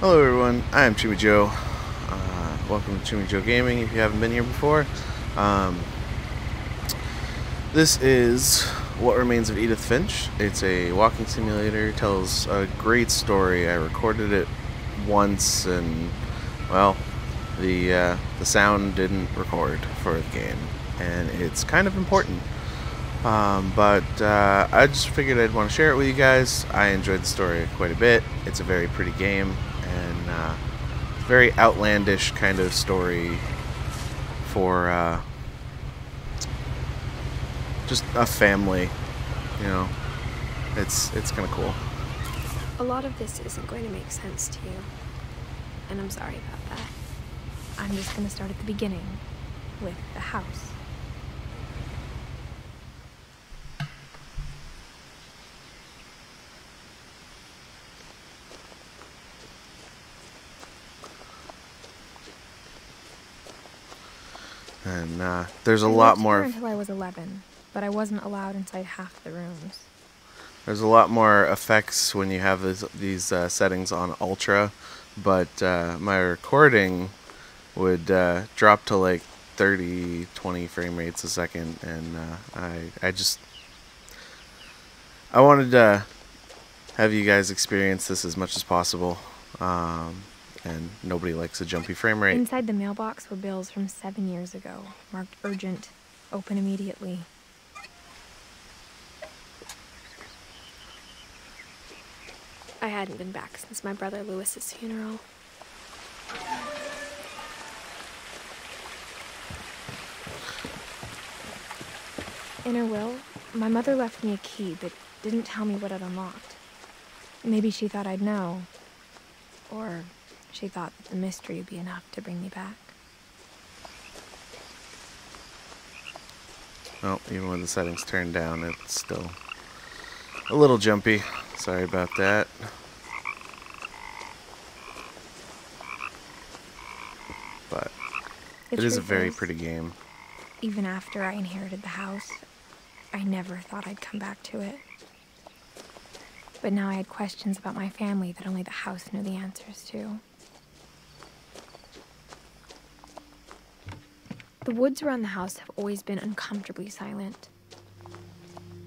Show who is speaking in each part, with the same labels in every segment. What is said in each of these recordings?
Speaker 1: Hello everyone, I am Chimyjoe. Uh, welcome to Chimyjoe Gaming if you haven't been here before. Um, this is What Remains of Edith Finch. It's a walking simulator, tells a great story. I recorded it once and, well, the, uh, the sound didn't record for the game. And it's kind of important. Um, but uh, I just figured I'd want to share it with you guys. I enjoyed the story quite a bit. It's a very pretty game and uh, very outlandish kind of story for uh, just a family. You know, it's it's kind of cool.
Speaker 2: A lot of this isn't going to make sense to you, and I'm sorry about that. I'm just going to start at the beginning with the house.
Speaker 1: And uh, there's a
Speaker 2: I
Speaker 1: lot more.
Speaker 2: until I was 11, but I wasn't allowed inside half the rooms.
Speaker 1: There's a lot more effects when you have this, these uh, settings on ultra, but uh, my recording would uh, drop to like 30, 20 frame rates a second, and uh, I, I just, I wanted to have you guys experience this as much as possible, um, and nobody likes a jumpy frame rate.
Speaker 2: Inside the mailbox were bills from seven years ago, marked urgent, open immediately. I hadn't been back since my brother Lewis's funeral. In her will, my mother left me a key but didn't tell me what it unlocked. Maybe she thought I'd know. Or she thought that the mystery would be enough to bring me back.
Speaker 1: Well, even when the settings turned down, it's still a little jumpy. Sorry about that. But it is a very pretty game.
Speaker 2: Even after I inherited the house, I never thought I'd come back to it. But now I had questions about my family that only the house knew the answers to. The woods around the house have always been uncomfortably silent.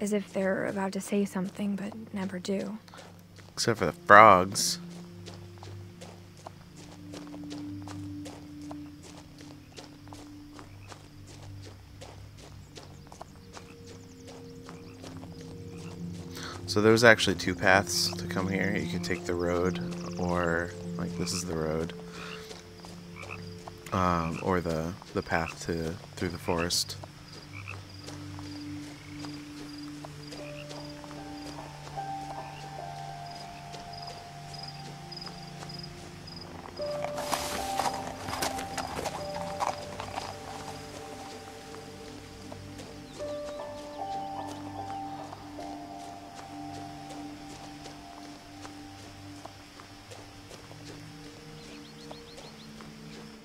Speaker 2: As if they're about to say something but never do.
Speaker 1: Except for the frogs. So there's actually two paths to come here. You can take the road, or like this is the road, um, or the the path to through the forest.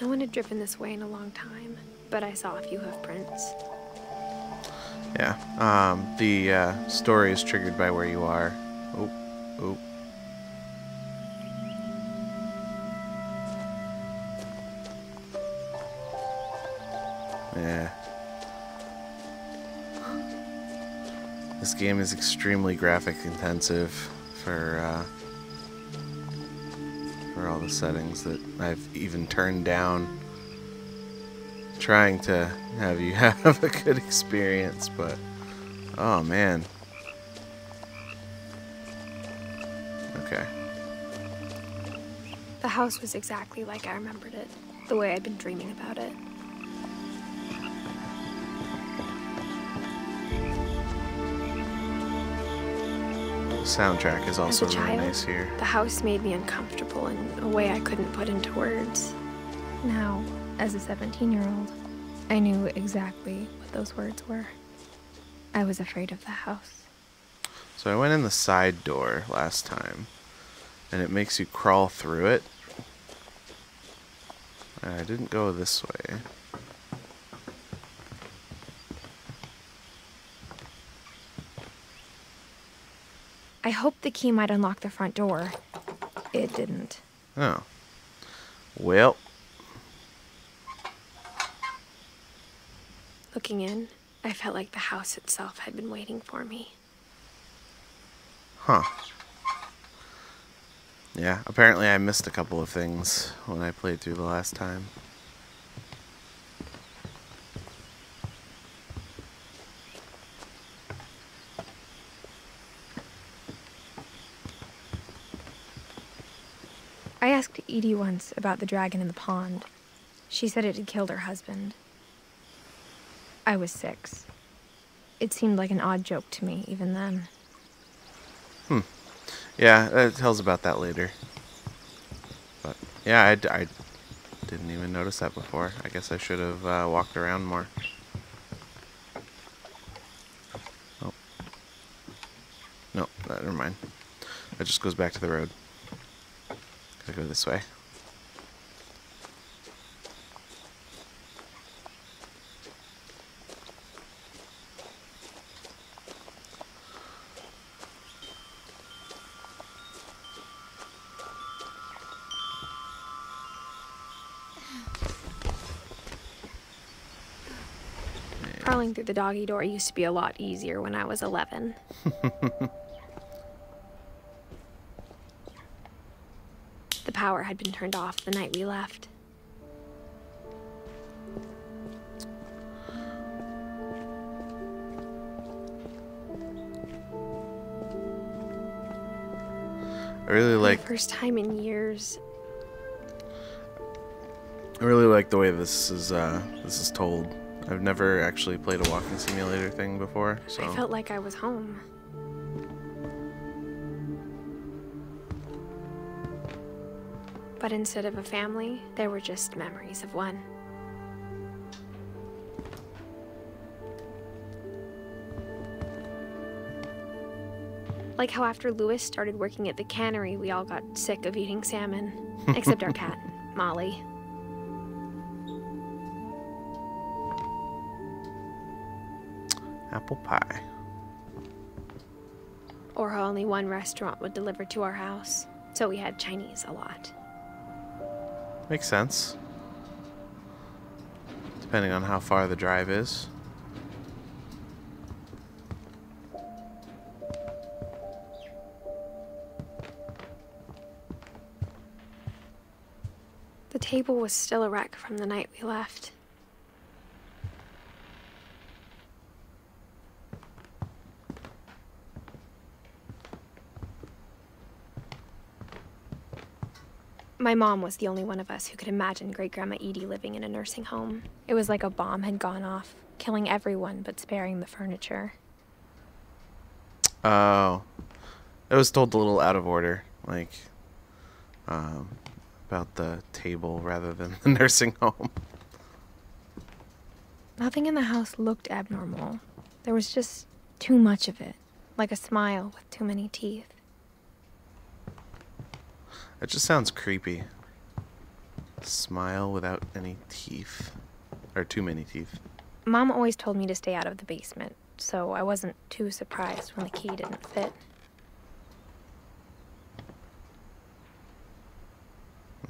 Speaker 2: No one had driven this way in a long time, but I saw a few hoof prints.
Speaker 1: Yeah. Um, the uh, story is triggered by where you are. Oh, oh. Yeah. This game is extremely graphic intensive for uh, for all the settings that I've even turned down trying to have you have a good experience, but oh man. Okay.
Speaker 2: The house was exactly like I remembered it, the way I'd been dreaming about it.
Speaker 1: Soundtrack is also
Speaker 2: As a
Speaker 1: really
Speaker 2: child,
Speaker 1: nice here.
Speaker 2: the house made me uncomfortable in a way I couldn't put into words. Now, as a 17 year old, I knew exactly what those words were. I was afraid of the house.
Speaker 1: So I went in the side door last time, and it makes you crawl through it. I didn't go this way.
Speaker 2: Hoped the key might unlock the front door. It didn't.
Speaker 1: Oh. Well.
Speaker 2: Looking in, I felt like the house itself had been waiting for me.
Speaker 1: Huh. Yeah, apparently I missed a couple of things when I played through the last time.
Speaker 2: I asked Edie once about the dragon in the pond. She said it had killed her husband. I was six. It seemed like an odd joke to me, even then. Hmm.
Speaker 1: Yeah, it tells about that later. But yeah, I didn't even notice that before. I guess I should have uh, walked around more. Oh. No, never mind. That just goes back to the road. Gotta go this way.
Speaker 2: Crawling through the doggy door used to be a lot easier when I was 11. power had been turned off the night we left.
Speaker 1: I really like
Speaker 2: the first time in years,
Speaker 1: I really like the way this is uh, this is told. I've never actually played a walking simulator thing before, so
Speaker 2: I felt like I was home. But instead of a family, there were just memories of one. Like how after Lewis started working at the cannery, we all got sick of eating salmon. Except our cat, Molly.
Speaker 1: apple pie.
Speaker 2: Or how only one restaurant would deliver to our house. So we had Chinese a lot.
Speaker 1: Makes sense. Depending on how far the drive is.
Speaker 2: The table was still a wreck from the night we left. My mom was the only one of us who could imagine Great Grandma Edie living in a nursing home. It was like a bomb had gone off, killing everyone but sparing the furniture.
Speaker 1: Oh. It was told a little out of order, like um, about the table rather than the nursing home.
Speaker 2: Nothing in the house looked abnormal. There was just too much of it, like a smile with too many teeth.
Speaker 1: It just sounds creepy. Smile without any teeth. Or too many teeth.
Speaker 2: Mom always told me to stay out of the basement, so I wasn't too surprised when the key didn't fit.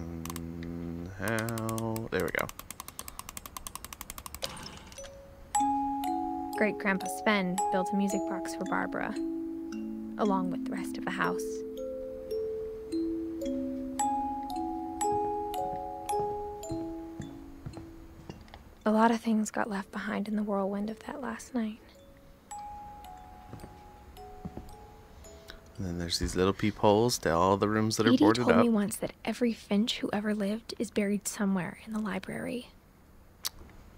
Speaker 1: Mm, how? There we go.
Speaker 2: Great Grandpa Sven built a music box for Barbara, along with the rest of the house. Lot of things got left behind in the whirlwind of that last night.
Speaker 1: And then there's these little peepholes to all the rooms that are boarded
Speaker 2: Edie
Speaker 1: boarded
Speaker 2: told
Speaker 1: up.
Speaker 2: me once that every Finch who ever lived is buried somewhere in the library.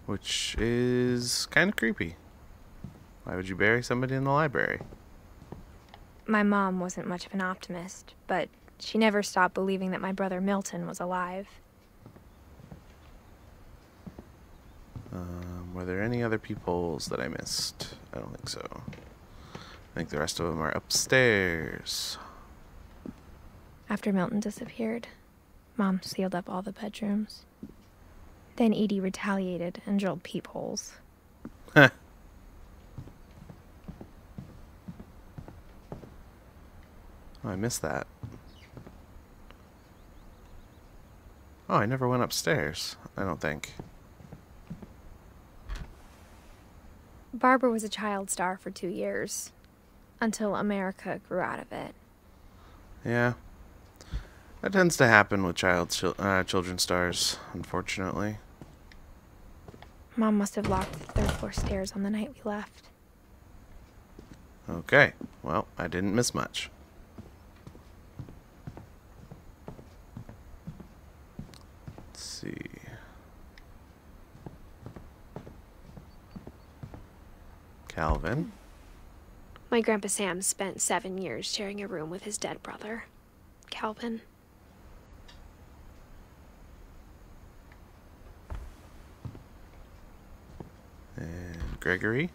Speaker 1: Which is kind of creepy. Why would you bury somebody in the library?
Speaker 2: My mom wasn't much of an optimist, but she never stopped believing that my brother Milton was alive.
Speaker 1: Um, were there any other peepholes that I missed? I don't think so. I think the rest of them are upstairs.
Speaker 2: After Milton disappeared, Mom sealed up all the bedrooms. Then Edie retaliated and drilled peepholes.
Speaker 1: Huh. Oh, I missed that. Oh, I never went upstairs. I don't think.
Speaker 2: Barbara was a child star for two years, until America grew out of it.
Speaker 1: Yeah. That tends to happen with child chil- uh, children stars, unfortunately.
Speaker 2: Mom must have locked the third floor stairs on the night we left.
Speaker 1: Okay. Well, I didn't miss much. Calvin.
Speaker 2: My Grandpa Sam spent seven years sharing a room with his dead brother, Calvin.
Speaker 1: And Gregory.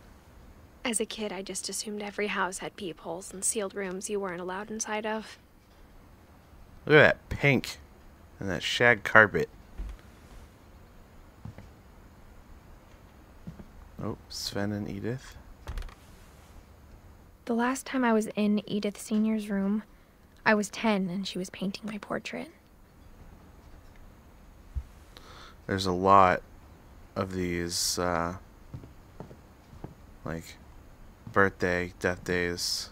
Speaker 2: As a kid, I just assumed every house had peepholes and sealed rooms you weren't allowed inside of.
Speaker 1: Look at that pink and that shag carpet. Oh, Sven and Edith.
Speaker 2: The last time I was in Edith Sr.'s room, I was 10 and she was painting my portrait.
Speaker 1: There's a lot of these, uh, like, birthday, death days.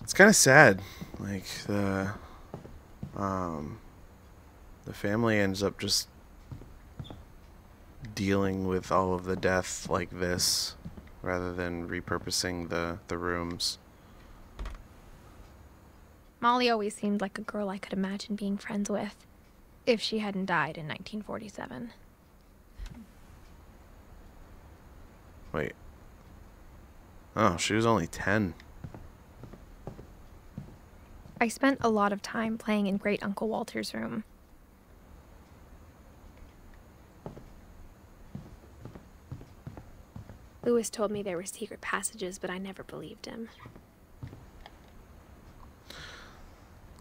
Speaker 1: It's kind of sad. Like, the, um, the family ends up just dealing with all of the death like this rather than repurposing the, the rooms.
Speaker 2: Molly always seemed like a girl I could imagine being friends with, if she hadn't died in 1947.
Speaker 1: Wait. Oh, she was only 10.
Speaker 2: I spent a lot of time playing in Great Uncle Walter's room. Lewis told me there were secret passages, but I never believed him.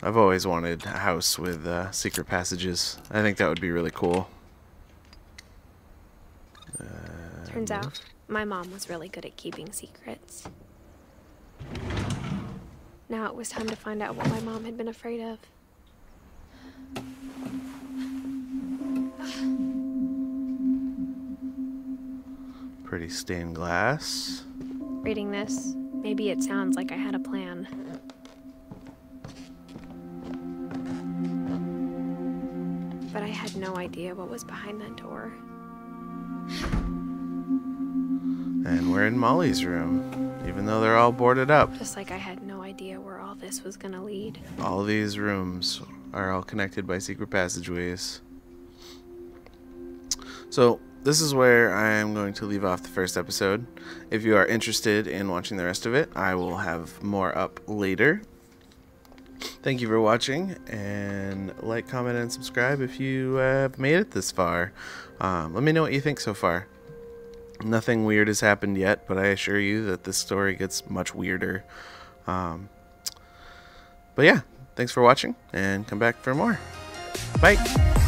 Speaker 1: I've always wanted a house with uh, secret passages. I think that would be really cool. Uh,
Speaker 2: Turns out, my mom was really good at keeping secrets. Now it was time to find out what my mom had been afraid of.
Speaker 1: Pretty stained glass.
Speaker 2: Reading this, maybe it sounds like I had a plan. But I had no idea what was behind that door.
Speaker 1: And we're in Molly's room, even though they're all boarded up.
Speaker 2: Just like I had no idea where all this was gonna lead.
Speaker 1: All these rooms are all connected by secret passageways. So, this is where I am going to leave off the first episode. If you are interested in watching the rest of it, I will have more up later. Thank you for watching, and like, comment, and subscribe if you have made it this far. Um, let me know what you think so far. Nothing weird has happened yet, but I assure you that this story gets much weirder. Um, but yeah, thanks for watching, and come back for more. Bye!